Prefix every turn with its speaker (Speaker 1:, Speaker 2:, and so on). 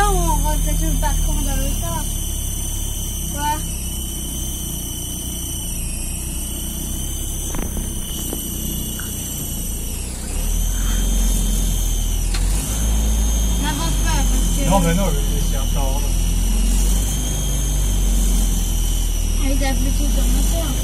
Speaker 1: on rentre tout le parcours dans le temps. Quoi? N'avance pas parce que. Non, mais non,
Speaker 2: c'est un plan.
Speaker 1: Ah, il a plutôt commencé. Hein.